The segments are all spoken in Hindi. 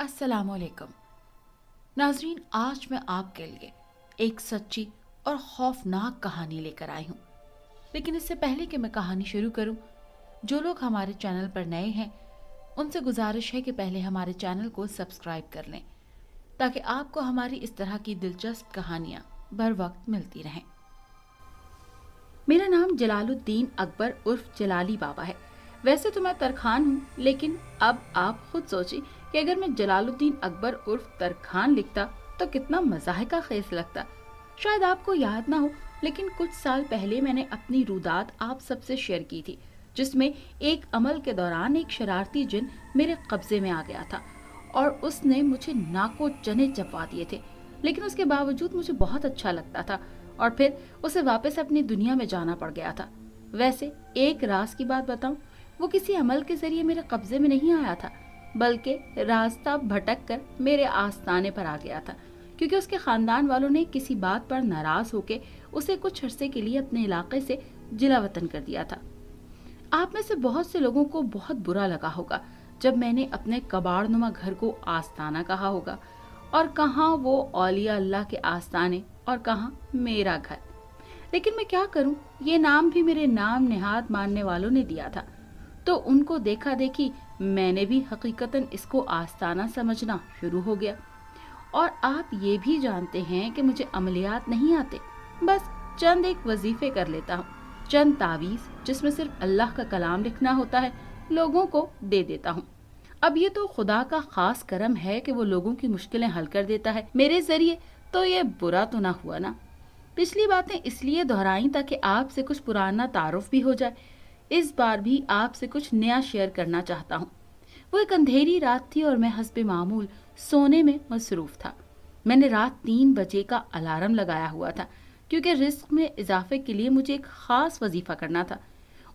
अस्सलाम वालेकुम नाजरीन, आज मैं आपके लिए एक सच्ची और खौफनाक कहानी लेकर आई हूँ। लेकिन इससे पहले कि मैं कहानी शुरू करूँ, जो लोग हमारे चैनल पर नए हैं, उनसे गुजारिश है कि पहले हमारे चैनल को सब्सक्राइब कर लें, ताकि आपको हमारी इस तरह की दिलचस्प कहानियाँ बर वक्त मिलती रहें। मेरा नाम जलालुद्दीन अकबर उर्फ़ जलाली बाबा है। वैसे तो मैं तरखान हूँ, लेकिन अब आप खुद सोचिए कि अगर मैं जलालुद्दीन अकबर उर्फ़ तरखान लिखता तो कितना मज़ाक खेस लगता। शायद आपको याद ना हो, लेकिन कुछ साल पहले मैंने अपनी रुदात आप सबसे शेयर की थी, जिसमें एक अमल के दौरान एक शरारती जिन मेरे कब्जे में आ गया था, और उसने मुझे नाको चने चपा दिए थे। लेकिन उसके बावजूद मुझे बहुत अच्छा लगता था, और फिर उसे वापस अपनी दुनिया में जाना पड़ गया था। वैसे एक रास की बात बताऊँ वो किसी अमल के ज़रिए मेरे कब्जे में नहीं आया था, बल्कि रास्ता भटक कर मेरे आस्थाने पर आ गया था, क्योंकि उसके खानदान वालों ने किसी बात पर नाराज़ होकर उसे कुछ अरसे के लिए अपने इलाके से जिला वतन कर दिया था। आप में से बहुत से लोगों को बहुत बुरा लगा होगा जब मैंने अपने कबाड़नुमा घर को आस्थाना कहा होगा, और कहा वो औलिया अल्लाह के आस्थाने और कहा मेरा घर। लेकिन मैं क्या करूँ? ये नाम भी मेरे नाम निहाद मानने वालों ने दिया था। तो उनको देखा देखी मैंने भी हकीकतन इसको आस्ताना समझना शुरू हो गया। और आप ये भी जानते हैं कि मुझे अमलियात नहीं आते। बस चंद एक वजीफे कर लेता हूँ। चंद तावीज, जिसमें सिर्फ़ अल्लाह का कलाम लिखना होता है, लोगों को दे देता हूँ। अब ये तो खुदा का खास करम है कि वो लोगों की मुश्किलें हल कर देता है। मेरे ज़रिए तो ये बुरा तो ना हुआ ना। पिछली बातें इसलिए दोहराई ताकि आपसे कुछ पुराना तारुफ भी हो जाए। इस बार भी आपसे कुछ नया शेयर करना चाहता हूँ। वो एक अंधेरी रात थी और मैं हसब मामूल सोने में मसरूफ था। मैंने रात तीन बजे का अलार्म लगाया हुआ था, क्योंकि रिस्क में इजाफे के लिए मुझे एक खास वजीफा करना था।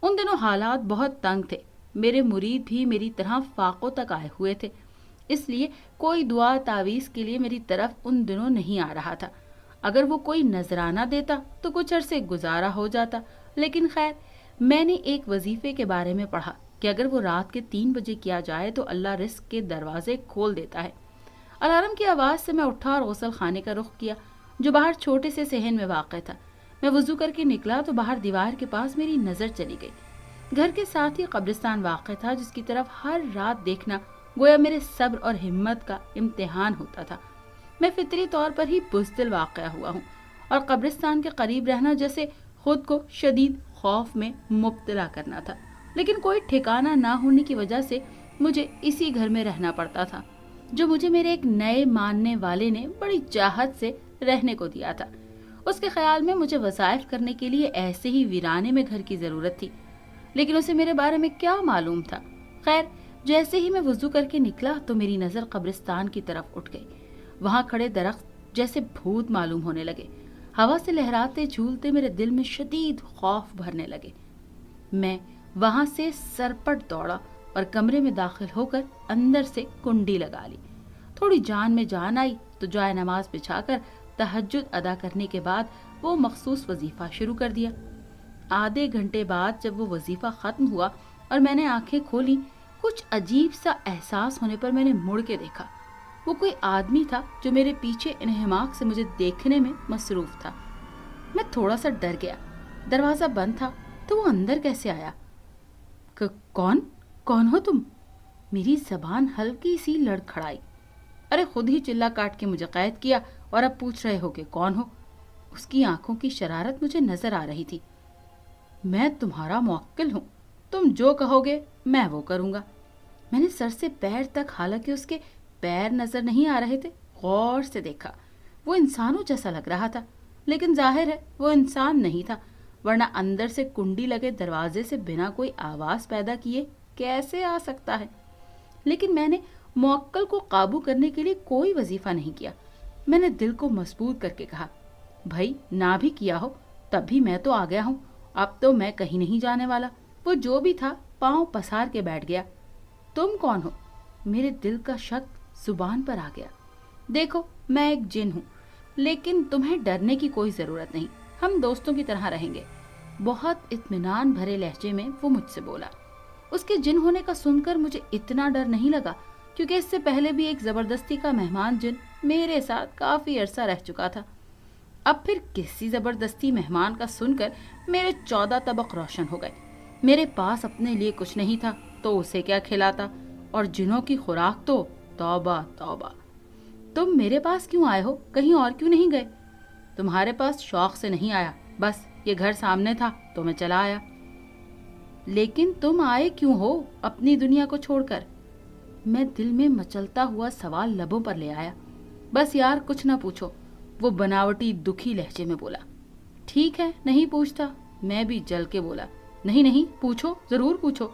उन दिनों हालात बहुत तंग थे। मेरे मुरीद भी मेरी तरह फाकों तक आए हुए थे। इसलिए कोई दुआ तावीज़ के लिए मेरी तरफ़ उन दिनों नहीं आ रहा था। अगर वो कोई नजराना देता तो कुछ अरसे गुजारा हो जाता। लेकिन खैर मैंने एक वजीफे के बारे में पढ़ा कि अगर वो रात के तीन बजे किया जाए तो अल्लाह रिस्क के दरवाजे खोल देता है। अलार्म की आवाज़ से मैं उठा और गौसल खाने का रुख किया, जो बाहर छोटे से सहन में वाक़ था। मैं वज़ू करके निकला तो बाहर दीवार के पास मेरी नज़र चली गई। घर के साथ ही कब्रिस्तान वाक़ था, जिसकी तरफ़ हर रात देखना गोया मेरे सब्र और हिम्मत का इम्तहान होता था। मैं फितरी तौर पर ही बुजदिल वाक़ हुआ हूँ और कब्रिस्तान के करीब रहना जैसे खुद को शदीद खौफ में मुब्तला करना था। लेकिन कोई ठिकाना ना होने की वजह से मुझे इसी घर में रहना पड़ता था, जो मुझे मेरे एक नए मानने वाले ने बड़ी चाहत से रहने को दिया था। उसके ख्याल में मुझे वसाइफ करने के लिए ऐसे ही वीराने में घर की ज़रूरत थी, लेकिन उसे मेरे बारे में क्या मालूम था? खैर, जैसे ही मैं वज़ू करके निकला तो मेरी नज़र कब्रिस्तान की तरफ़ उठ गई। वहाँ खड़े दरख्त जैसे भूत मालूम होने लगे। हवा से लहराते झूलते मेरे दिल में शदीद खौफ भरने लगे। मैं वहाँ से सरपट दौड़ा और कमरे में दाखिल होकर अंदर से कुंडी लगा ली। थोड़ी जान में जान आई तो जाय नमाज़ बिछाकर तहज्जुद अदा करने के बाद वो मखसूस वजीफा शुरू कर दिया। आधे घंटे बाद जब वो वजीफा खत्म हुआ और मैंने आँखें खोली, कुछ अजीब सा एहसास होने पर मैंने मुड़ के देखा। वो कोई आदमी था जो मेरे पीछे इनहमाक से मुझे देखने में मसरूफ था। मैं थोड़ा सा डर गया। दरवाज़ा बंद था तो वो अंदर कैसे आया? कौन? कौन हो तुम? मेरी जबान हल्की सी लड़खड़ाई। अरे खुद ही चिल्ला काट के मुझे कैद किया और अब पूछ रहे हो कि कौन हो? उसकी आँखों की शरारत मुझे नज़र आ रही थी। मैं तुम्हारा मुक्किल हूँ। तुम जो कहोगे, मैं वो करूँगा। मैंने सर से पैर तक हालाँकि उसके पैर नज़र नहीं आ रहे थे, गौर से देखा। वो इंसानों जैसा लग रहा था, लेकिन ज़ाहिर है वो इंसान नहीं था, वरना अंदर से कुंडी लगे दरवाजे से बिना कोई आवाज़ पैदा किए कैसे आ सकता है? लेकिन मैंने मौक्कल को काबू करने के लिए कोई वजीफा नहीं किया। मैंने दिल को मज़बूत करके कहा, भाई, ना भी किया हो, तब भी मैं तो आ गया हूँ। अब तो मैं कहीं नहीं जाने वाला। वो जो भी था, पाँव पसार के बैठ गया। तुम कौन हो? मेरे दिल का शक ज़ुबान पर आ गया। देखो, मैं एक जिन हूँ, लेकिन तुम्हें डरने की कोई ज़रूरत नहीं। हम दोस्तों की तरह रहेंगे। बहुत इत्मीनान भरे लहजे में वो मुझसे बोला। उसके जिन होने का सुनकर मुझे इतना डर नहीं लगा, क्योंकि इससे पहले भी एक ज़बरदस्ती का मेहमान जिन मेरे साथ काफ़ी अरसा रह चुका था। अब फिर किसी ज़बरदस्ती मेहमान का सुनकर मेरे चौदह तबक रोशन हो गए। मेरे पास अपने लिए कुछ नहीं था तो उसे क्या खिलाता? और जिनों की खुराक तो तौबा तौबा। तुम मेरे पास क्यों आए हो? कहीं और क्यों नहीं गए? तुम्हारे पास शौक से नहीं आया। बस, ये घर सामने था तो मैं चला आया। लेकिन तुम आए क्यों हो अपनी दुनिया को छोड़कर? मैं दिल में मचलता हुआ सवाल लबों पर ले आया। बस यार, कुछ ना पूछो। वो बनावटी, दुखी लहजे में बोला, ठीक है, नहीं पूछता। मैं भी जल के बोला, नहीं नहीं, पूछो, ज़रूर पूछो।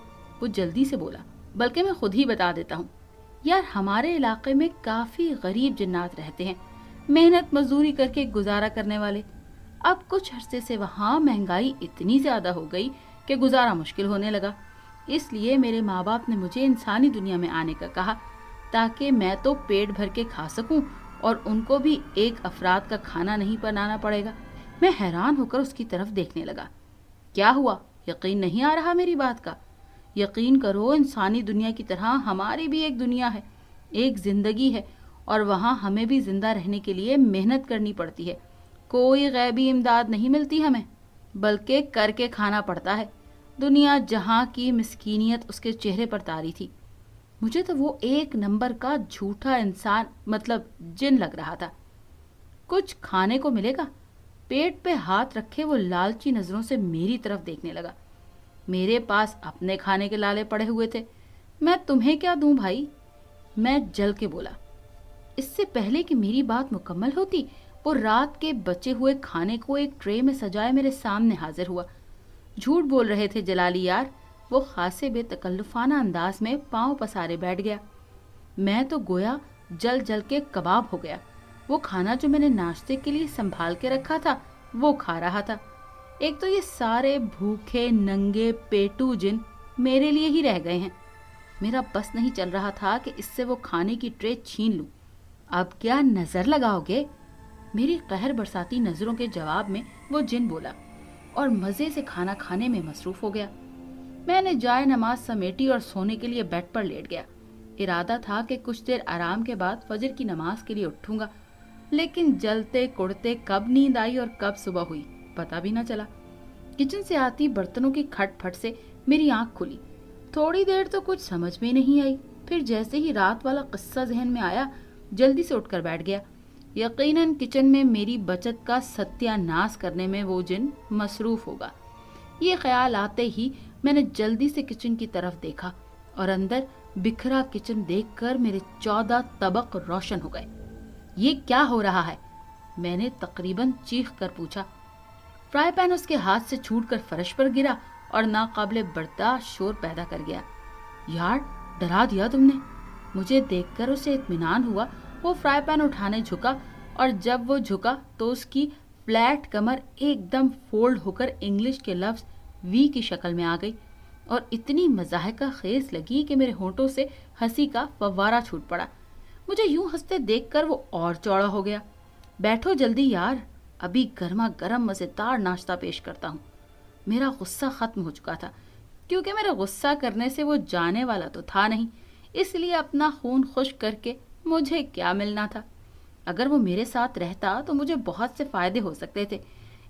वो जल्दी से बोला, बल्कि मैं खुद ही बता देता हूँ। यार हमारे इलाके में काफ़ी गरीब जन्नात रहते हैं, मेहनत मजदूरी करके गुजारा करने वाले। अब कुछ अरसे से वहाँ महँगाई इतनी ज़्यादा हो गई कि गुजारा मुश्किल होने लगा। इसलिए मेरे माँ बाप ने मुझे इंसानी दुनिया में आने का कहा, ताकि मैं तो पेट भर के खा सकूँ और उनको भी एक अफराद का खाना नहीं बनाना पड़ेगा। मैं हैरान होकर उसकी तरफ़ देखने लगा। क्या हुआ? यकीन नहीं आ रहा मेरी बात का। यकीन करो, इंसानी दुनिया की तरह हमारी भी एक दुनिया है, एक ज़िंदगी है, और वहाँ हमें भी ज़िंदा रहने के लिए मेहनत करनी पड़ती है। कोई गैबी इमदाद नहीं मिलती हमें, बल्कि करके खाना पड़ता है। दुनिया जहाँ की मिसकीनियत उसके चेहरे पर तारी थी। मुझे तो वो एक नंबर का झूठा इंसान मतलब जिन लग रहा था। कुछ खाने को मिलेगा? पेट पे हाथ रखे वो लालची नज़रों से मेरी तरफ़ देखने लगा। मेरे पास अपने खाने के लाले पड़े हुए थे। मैं तुम्हें क्या दूँ भाई? मैं जल के बोला, इससे पहले कि मेरी बात मुकम्मल होती, वो रात के बचे हुए खाने को एक ट्रे में सजाए मेरे सामने हाजिर हुआ। झूठ बोल रहे थे जलाली यार, वो खासे बेतकल्लुफाना अंदाज में पाँव पसारे बैठ गया। मैं तो गोया जल जल के कबाब हो गया। वो खाना जो मैंने नाश्ते के लिए संभाल के रखा था, वो खा रहा था। एक तो ये सारे भूखे, नंगे पेटू जिन मेरे लिए ही रह गए हैं। मेरा बस नहीं चल रहा था कि इससे वो खाने की ट्रे छीन लूँ। अब क्या नज़र लगाओगे? मेरी कहर बरसाती नज़रों के जवाब में वो जिन बोला और मज़े से खाना खाने में मसरूफ हो गया। मैंने जाय नमाज़ समेटी और सोने के लिए बेड पर लेट गया। इरादा था कि कुछ देर आराम के बाद फजर की नमाज़ के लिए उठूँगा, लेकिन जलते कुड़ते कब नींद आई और कब सुबह हुई? पता भी ना चला। किचन से आती बर्तनों की खटफट से मेरी आँख खुली। थोड़ी देर तो कुछ समझ में नहीं आई। फिर जैसे ही रात वाला किस्सा जहन में आया, जल्दी से उठकर बैठ गया। यकीनन किचन में मेरी बचत का सत्यानाश करने में वो जिन मसरूफ होगा। ये ख्याल आते ही मैंने जल्दी से किचन की तरफ़ देखा और अंदर बिखरा किचन देखकर मेरे चौदह तबक रोशन हो गए। ये क्या हो रहा है? मैंने तकरीबन चीख कर पूछा फ्राई पैन उसके हाथ से छूटकर फर्श पर गिरा और नाकाबले बर्दाश्त शोर पैदा कर गया। यार, डरा दिया तुमने? मुझे देखकर उसे इत्मीनान हुआ। वो फ्राई पैन उठाने झुका और जब वो झुका तो उसकी फ्लैट कमर एकदम फोल्ड होकर इंग्लिश के लफ्ज वी की शक्ल में आ गई और इतनी मजाहका खेज लगी कि मेरे होठों से हँसी का फवारा छूट पड़ा। मुझे यूँ हँसते देखकर वो और चौड़ा हो गया। बैठो जल्दी यार अभी गर्मा गर्म मज़ेदार नाश्ता पेश करता हूँ। मेरा गुस्सा खत्म हो चुका था, क्योंकि मेरा गुस्सा करने से वो जाने वाला तो था नहीं, इसलिए अपना खून खुश करके मुझे क्या मिलना था? अगर वो मेरे साथ रहता तो मुझे बहुत से फ़ायदे हो सकते थे।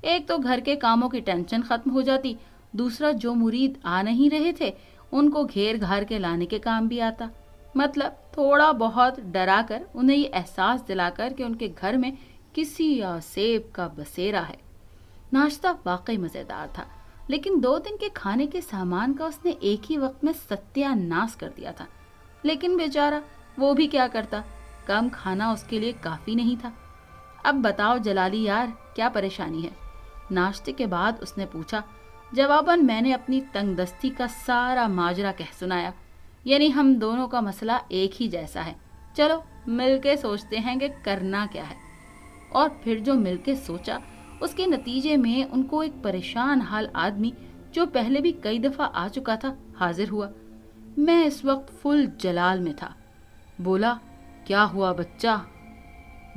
एक तो घर के कामों की टेंशन खत्म हो जाती, दूसरा जो मुरीद आ नहीं रहे थे, उनको घेर घार के लाने के काम भी आता। मतलब थोड़ा बहुत डरा कर उन्हें ये एहसास दिलाकर कि उनके घर में किसी सेब का बसेरा है। नाश्ता वाकई मज़ेदार था, लेकिन दो दिन के खाने के सामान का उसने एक ही वक्त में सत्यानाश कर दिया था। लेकिन बेचारा, वो भी क्या करता? कम खाना उसके लिए काफ़ी नहीं था। अब बताओ जलाली यार, क्या परेशानी है? नाश्ते के बाद उसने पूछा, जवाबन मैंने अपनी तंगदस्ती का सारा माजरा कह सुनाया। यानी हम दोनों का मसला एक ही जैसा है। चलो, मिलके सोचते हैं कि करना क्या है। और फिर जो मिलके सोचा, उसके नतीजे में उनको एक परेशान हाल आदमी, जो पहले भी कई दफ़ा आ चुका था, हाजिर हुआ। मैं इस वक्त फुल जलाल में था। बोला, क्या हुआ बच्चा?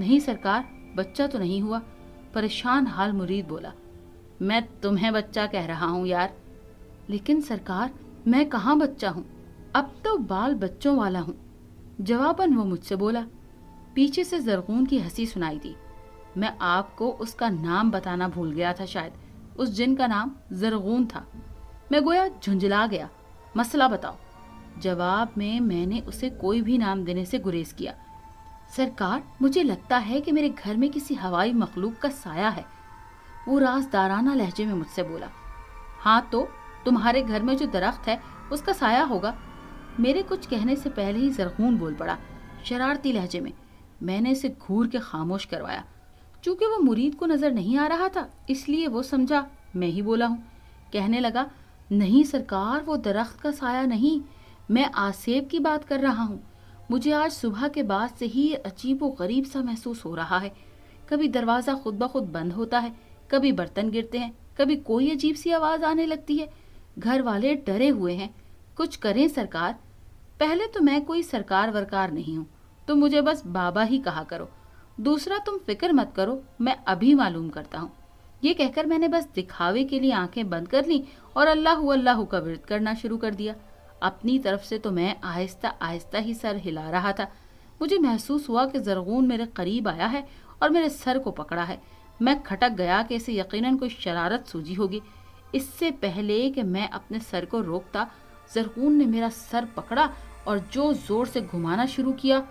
नहीं सरकार, बच्चा तो नहीं हुआ, परेशान हाल मुरीद बोला। मैं तुम्हें बच्चा कह रहा हूँ यार, लेकिन सरकार, मैं कहाँ बच्चा हूँ? अब तो बाल बच्चों वाला हूँ। जवाबन वो मुझसे बोला, पीछे से जरगून की हँसी सुनाई दी। मैं आपको उसका नाम बताना भूल गया था शायद। उस जिन का नाम जरगून था। मैं गोया झुंझला गया। मसला बताओ। जवाब में मैंने उसे कोई भी नाम देने से गुरेज किया। सरकार, मुझे लगता है कि मेरे घर में किसी हवाई मखलूक का साया है। वो राजदाराना लहजे में मुझसे बोला हाँ तो तुम्हारे घर में जो दरख्त है, उसका साया होगा। मेरे कुछ कहने से पहले ही जरखून बोल पड़ा, शरारती लहजे में। मैंने इसे घूर के खामोश करवाया। चूँकि वो मुरीद को नज़र नहीं आ रहा था, इसलिए वो समझा, मैं ही बोला हूँ। कहने लगा, नहीं सरकार, वो दरख्त का साया नहीं। मैं आसेब की बात कर रहा हूँ। मुझे आज सुबह के बाद से ही अजीब व गरीब सा महसूस हो रहा है। कभी दरवाज़ा खुद ब खुद बंद होता है, कभी बर्तन गिरते हैं, कभी कोई अजीब सी आवाज़ आने लगती है। घर वाले डरे हुए हैं, कुछ करें सरकार? पहले तो मैं कोई सरकार वरकार नहीं हूँ तो मुझे बस बाबा ही कहा करो। दूसरा तुम फ़िक्र मत करो, मैं अभी मालूम करता हूँ। ये कहकर मैंने बस दिखावे के लिए आँखें बंद कर ली और अल्लाह अल्लाह का विरत करना शुरू कर दिया। अपनी तरफ़ से तो मैं आहिस्ता आहिस्ता ही सर हिला रहा था। मुझे महसूस हुआ कि जरगून मेरे करीब आया है और मेरे सर को पकड़ा है। मैं खटक गया कि इसे यकीनन कोई शरारत सूझी होगी। इससे पहले कि मैं अपने सर को रोकता, जरगून ने मेरा सर पकड़ा और जो ज़ोर से घुमाना शुरू किया।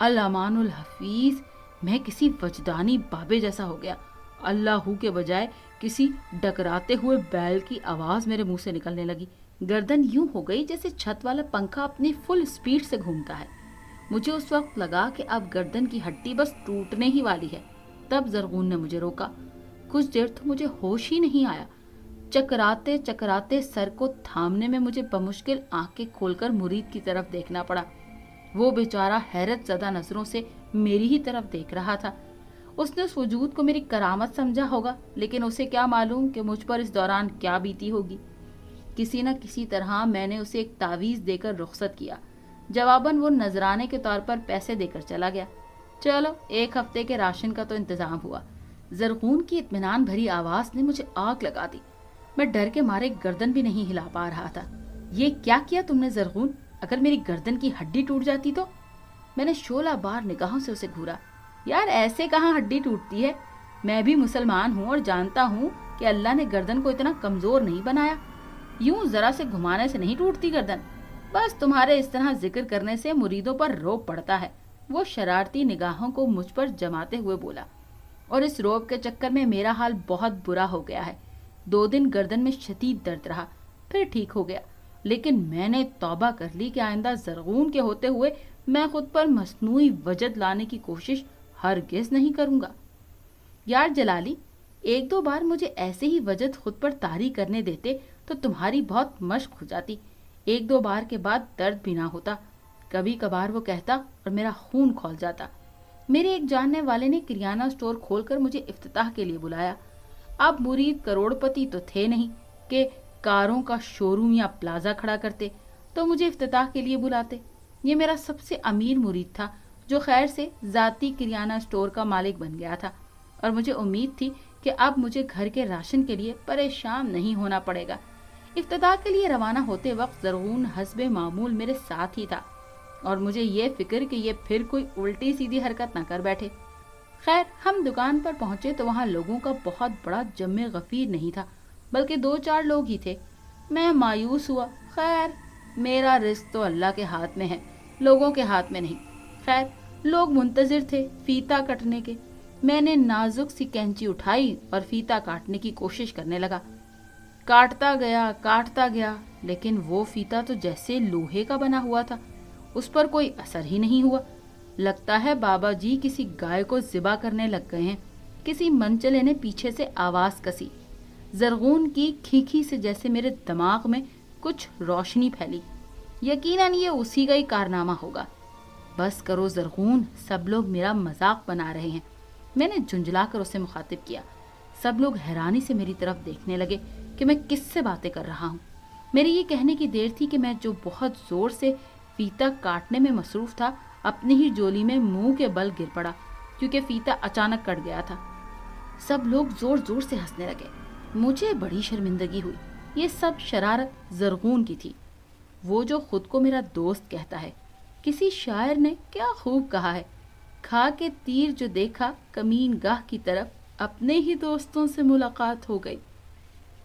अलामानुल हफीज मैं किसी वजदानी बाबे जैसा हो गया। अल्लाह के बजाय किसी डकराते हुए बैल की आवाज़ मेरे मुँह से निकलने लगी। गर्दन यूँ हो गई जैसे छत वाला पंखा अपनी फुल स्पीड से घूमता है। मुझे उस वक्त लगा कि अब गर्दन की हड्डी बस टूटने ही वाली है। तब जरगून ने मुझे रोका। कुछ देर तो मुझे होश ही नहीं आया। चकराते चकराते सर को थामने में मुझे बमुश्किल आँखें खोलकर मुरीद की तरफ़ देखना पड़ा। वो बेचारा हैरत ज़्यादा नज़रों से मेरी ही तरफ़ देख रहा था। उसने उस वजूद को मेरी करामत समझा होगा, लेकिन उसे क्या मालूम कि मुझ पर इस दौरान क्या बीती होगी। किसी न किसी तरह मैंने उसे एक तावीज देकर रुख्सत किया। जवाबन वो नजराने के तौर पर पैसे देकर चला गया। चलो, एक हफ़्ते के राशन का तो इंतज़ाम हुआ। जरगून की इतमान भरी आवाज़ ने मुझे आग लगा दी। मैं डर के मारे गर्दन भी नहीं हिला पा रहा था। ये क्या किया तुमने जरगून अगर मेरी गर्दन की हड्डी टूट जाती तो? मैंने शोला बार निगाहों से उसे घूरा। यार, ऐसे कहाँ हड्डी टूटती है? मैं भी मुसलमान हूँ और जानता हूँ कि अल्लाह ने गर्दन को इतना कमज़ोर नहीं बनाया। यूँ जरा से घुमाने से नहीं टूटती गर्दन। बस तुम्हारे इस तरह ज़िक्र करने से मुरीदों पर रोब पड़ता है। वो शरारती निगाहों को मुझ पर जमाते हुए बोला, और इस रोब के चक्कर में मेरा हाल बहुत बुरा हो गया है। दो दिन गर्दन में शदीद दर्द रहा, फिर ठीक हो गया। लेकिन मैंने तौबा कर ली कि आइंदा जरगून के होते हुए मैं खुद पर मसनू वजद लाने की कोशिश हर नहीं करूँगा। यार जलाली, एक दो बार मुझे ऐसे ही वजद खुद पर तारी करने देते तो तुम्हारी बहुत मश्क हो जाती। एक दो बार के बाद दर्द भी ना होता। कभी कभार वो कहता और मेरा खून खोल जाता। मेरे एक जानने वाले ने किराना स्टोर खोलकर मुझे इफ्तताह के लिए बुलाया। अब मुरीद करोड़पति तो थे नहीं कि कारों का शोरूम या प्लाजा खड़ा करते तो मुझे इफ्तताह के लिए बुलाते। ये मेरा सबसे अमीर मुरीद था, जो खैर से जाती किराना स्टोर का मालिक बन गया था। और मुझे उम्मीद थी कि अब मुझे घर के राशन के लिए परेशान नहीं होना पड़ेगा। इफ्तः के लिए रवाना होते वक्त जरगून हसब मामूल मेरे साथ ही था। और मुझे ये फ़िक्र कि ये फिर कोई उल्टी सीधी हरकत न कर बैठे। खैर, हम दुकान पर पहुँचे तो वहाँ लोगों का बहुत बड़ा जम्मे गफीर नहीं था, बल्कि दो चार लोग ही थे। मैं मायूस हुआ। खैर, मेरा रिस्क तो अल्लाह के हाथ में है। लोगों के हाथ में नहीं। खैर, लोग मुंतजर थे फीता कटने के। मैंने नाजुक सी कैंची उठाई और फीता काटने की कोशिश करने लगा। काटता गया काटता गया, लेकिन वो फीता तो जैसे लोहे का बना हुआ था। उस पर कोई असर ही नहीं हुआ। लगता है बाबा जी किसी गाय को जिबा करने लग गए हैं। किसी मंचले ने पीछे से आवाज़ कसी। जरगून की खीखी से जैसे मेरे दिमाग में कुछ रोशनी फैली। यकीनन ये उसी का ही कारनामा होगा। बस करो जरगून, सब लोग मेरा मज़ाक बना रहे हैं। मैंने झुंझला कर उसे मुखातिब किया। सब लोग हैरानी से मेरी तरफ़ देखने लगे कि मैं किससे बातें कर रहा हूँ। मेरी ये कहने की देर थी कि मैं जो बहुत ज़ोर से फीता काटने में मसरूफ था, अपनी ही जोली में मुँह के बल गिर पड़ा, क्योंकि फीता अचानक कट गया था। सब लोग ज़ोर ज़ोर से हंसने लगे। मुझे बड़ी शर्मिंदगी हुई। ये सब शरारत जरगून की थी। वो जो खुद को मेरा दोस्त कहता है। किसी शायर ने क्या खूब कहा है। खा के तीर जो देखा, कमीन गाह की तरफ़, अपने ही दोस्तों से मुलाकात हो गई।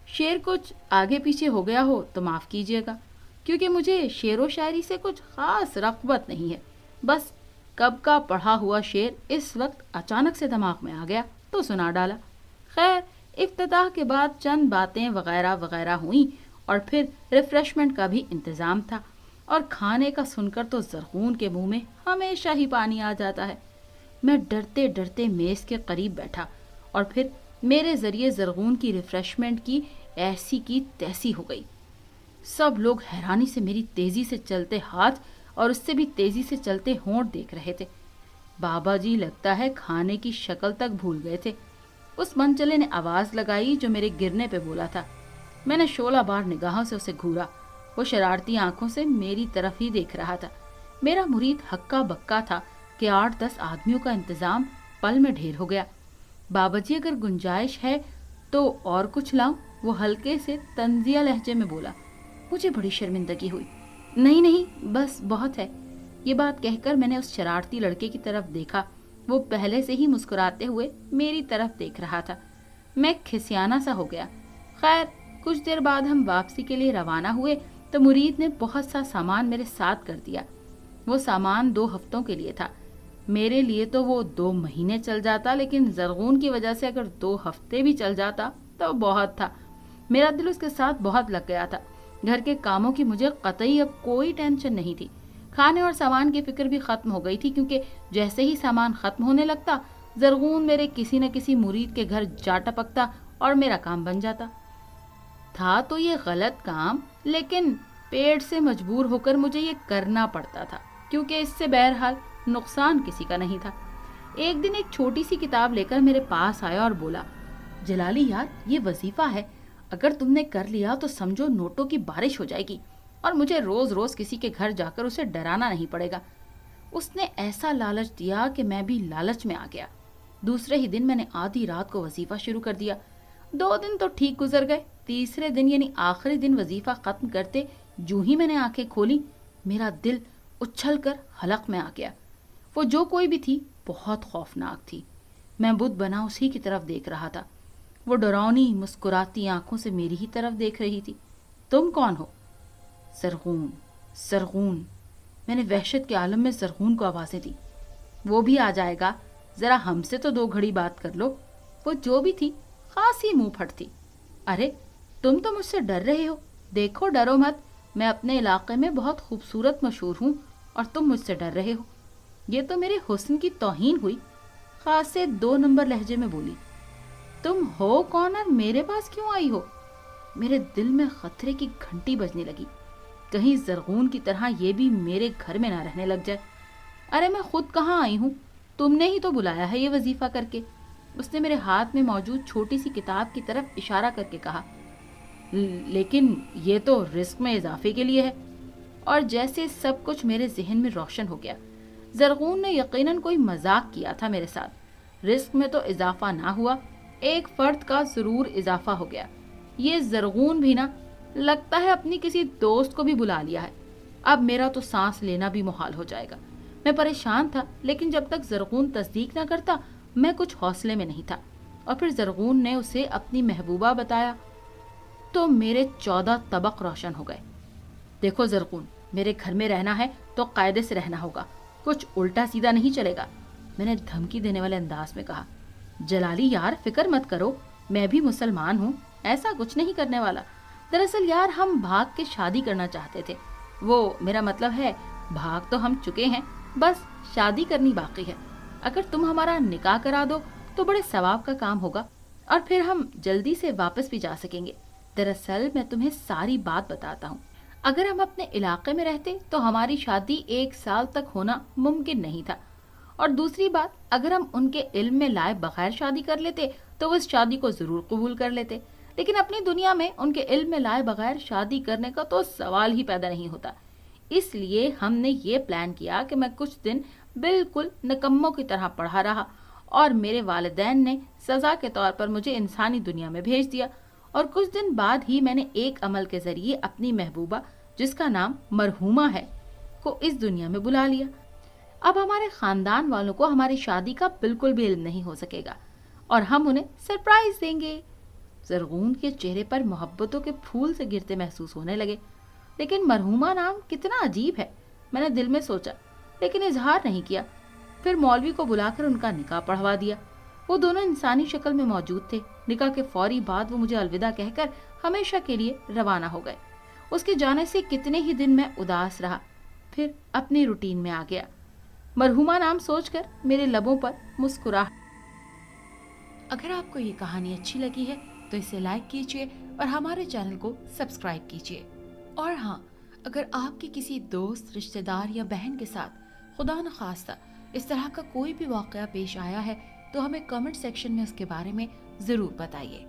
शेर कुछ आगे पीछे हो गया हो तो माफ़ कीजिएगा, क्योंकि मुझे शेर व शायरी से कुछ ख़ास रकबत नहीं है। बस, कब का पढ़ा हुआ शेर इस वक्त अचानक से दिमाग में आ गया तो सुना डाला। खैर इफ्तः के बाद चंद बातें वगैरह वगैरह हुई और फिर रिफ्रेशमेंट का भी इंतज़ाम था। और खाने का सुनकर तो जरगून के मुँह में हमेशा ही पानी आ जाता है। मैं डरते डरते मेज़ के करीब बैठा और फिर मेरे ज़रिए जरगून की रिफ्रेशमेंट की ऐसी की तैसी हो गई। सब लोग हैरानी से मेरी तेज़ी से चलते हाथ और उससे भी तेज़ी से चलते होंठ देख रहे थे। बाबा जी, लगता है खाने की शक्ल तक भूल गए थे। उस मनचले ने आवाज़ लगाई जो मेरे गिरने पे बोला था। मैंने शोला बार निगाहों से उसे घूरा। वो शरारती आँखों से मेरी तरफ़ ही देख रहा था। मेरा मुरीद हक्का बक्का था कि आठ दस आदमियों का इंतज़ाम पल में ढेर हो गया। बाबा जी अगर गुंजाइश है तो और कुछ लाऊं? वो हल्के से तंजिया लहजे में बोला, मुझे बड़ी शर्मिंदगी हुई। नहीं नहीं, बस बहुत है। ये बात कहकर मैंने उस शरारती लड़के की तरफ़ देखा। वो पहले से ही मुस्कुराते हुए मेरी तरफ़ देख रहा था। मैं खिसियाना सा हो गया। खैर कुछ देर बाद हम वापसी के लिए रवाना हुए तो मुरीद ने बहुत सा सामान मेरे साथ कर दिया। वो सामान दो हफ्तों के लिए था। मेरे लिए तो वो दो महीने चल जाता, लेकिन जरगून की वजह से अगर दो हफ़्ते भी चल जाता तो बहुत था। मेरा दिल उसके साथ बहुत लग गया था। घर के कामों की मुझे कतई अब कोई टेंशन नहीं थी। खाने और सामान की फ़िक्र भी खत्म हो गई थी, क्योंकि जैसे ही सामान खत्म होने लगता, जरगून मेरे किसी न किसी मुरीद के घर जा टपकता और मेरा काम बन जाता। था तो ये गलत काम, लेकिन पेट से मजबूर होकर मुझे ये करना पड़ता था, क्योंकि इससे बहरहाल नुकसान किसी का नहीं था। एक दिन एक छोटी सी किताब लेकर मेरे पास आया और बोला, जलाली यार, ये वजीफा है। अगर तुमने कर लिया तो समझो नोटों की बारिश हो जाएगी, और मुझे रोज रोज किसी के घर जाकर उसे डराना नहीं पड़ेगा। उसने ऐसा लालच दिया कि मैं भी लालच में आ गया। दूसरे ही दिन मैंने आधी रात को वजीफा शुरू कर दिया। दो दिन तो ठीक गुजर गए। तीसरे दिन यानी आखिरी दिन वजीफा खत्म करते जू ही मैंने आँखें खोली, मेरा दिल उछल कर हलक में आ गया। वो जो कोई भी थी, बहुत खौफनाक थी। मैं बुद्ध बना उसी की तरफ़ देख रहा था। वो डरावनी, मुस्कुराती आँखों से मेरी ही तरफ़ देख रही थी। तुम कौन हो? सरगून सरगून। मैंने वहशत के आलम में सरगून को आवाज़ें दी। वो भी आ जाएगा। ज़रा हमसे तो दो घड़ी बात कर लो। वो जो भी थी, खासी मुँह फट थी। अरे तुम तो मुझसे डर रहे हो। देखो, डरो मत। मैं अपने इलाके में बहुत खूबसूरत मशहूर हूँ और तुम मुझसे डर रहे हो। ये तो मेरे हुस्न की तोहीन हुई। खासे दो नंबर लहजे में बोली, तुम हो कौन और मेरे पास क्यों आई हो? मेरे दिल में खतरे की घंटी बजने लगी। कहीं जरगून की तरह ये भी मेरे घर में ना रहने लग जाए। अरे, मैं खुद कहाँ आई हूँ? तुमने ही तो बुलाया है ये वजीफा करके। उसने मेरे हाथ में मौजूद छोटी सी किताब की तरफ़ इशारा करके कहा लेकिन ये तो रिस्क में इजाफे के लिए है। और जैसे सब कुछ मेरे जहन में रोशन हो गया, जरगून ने यकीनन कोई मज़ाक किया था मेरे साथ। रिस्क में तो इजाफा ना हुआ, एक फर्द का ज़रूर इजाफा हो गया। ये जरगून भी ना, लगता है अपनी किसी दोस्त को भी बुला लिया है। अब मेरा तो सांस लेना भी मुहाल हो जाएगा। मैं परेशान था, लेकिन जब तक जरगून तस्दीक ना करता, मैं कुछ हौसले में नहीं था। और फिर जरगून ने उसे अपनी महबूबा बताया तो मेरे चौदह तबक रोशन हो गए। देखो जरकून, मेरे घर में रहना है तो कायदे से रहना होगा, कुछ उल्टा सीधा नहीं चलेगा, मैंने धमकी देने वाले अंदाज में कहा। जलाली यार, फ़िक्र मत करो, मैं भी मुसलमान हूँ, ऐसा कुछ नहीं करने वाला। दरअसल यार, हम भाग के शादी करना चाहते थे। वो मेरा मतलब है, भाग तो हम चुके हैं, बस शादी करनी बाकी है। अगर तुम हमारा निकाह करा दो तो बड़े सवाब का काम होगा, और फिर हम जल्दी से वापस भी जा सकेंगे। दरअसल मैं तुम्हें सारी बात बताता हूँ। अगर हम अपने इलाके में रहते तो हमारी शादी एक साल तक होना मुमकिन नहीं था। और दूसरी बात, अगर हम उनके इल्म में लाए बगैर शादी कर लेते तो वो इस शादी को ज़रूर कबूल कर लेते। लेकिन अपनी दुनिया में उनके इल्म में लाए बगैर शादी करने का तो सवाल ही पैदा नहीं होता। इसलिए हमने ये प्लान किया कि मैं कुछ दिन बिल्कुल नकम्मों की तरह पढ़ा रहा और मेरे वालदेन ने सजा के तौर पर मुझे इंसानी दुनिया में भेज दिया। और कुछ दिन बाद ही मैंने एक अमल के ज़रिए अपनी महबूबा, जिसका नाम मरहुमा है, को इस दुनिया में बुला लिया। अब हमारे खानदान वालों को हमारी शादी का बिल्कुल भी इल्म नहीं हो सकेगा और हम उन्हें सरप्राइज़ देंगे। जरगून के चेहरे पर मोहब्बतों के फूल से गिरते महसूस होने लगे। लेकिन मरहुमा नाम कितना अजीब है, मैंने दिल में सोचा, लेकिन इजहार नहीं किया। फिर मौलवी को बुलाकर उनका निकाह पढ़वा दिया। वो दोनों इंसानी शक्ल में मौजूद थे। निकाह के फौरी बाद वो मुझे अलविदा कहकर हमेशा के लिए रवाना हो गए। उसके जाने से कितने ही दिन मैं उदास रहा, फिर अपनी रूटीन में आ गया। मरहुमा नाम सोचकर मेरे लबों पर मुस्कुरा। अगर आपको ये कहानी अच्छी लगी है तो इसे लाइक कीजिए और हमारे चैनल को सब्सक्राइब कीजिए। और हाँ अगर आपके किसी दोस्त, रिश्तेदार या बहन के साथ खुदा न खास्ता इस तरह का कोई भी वाक़ पेश आया है तो हमें कमेंट सेक्शन में उसके बारे में ज़रूर बताइए।